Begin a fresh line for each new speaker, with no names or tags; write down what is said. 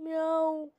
喵。